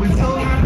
We told her?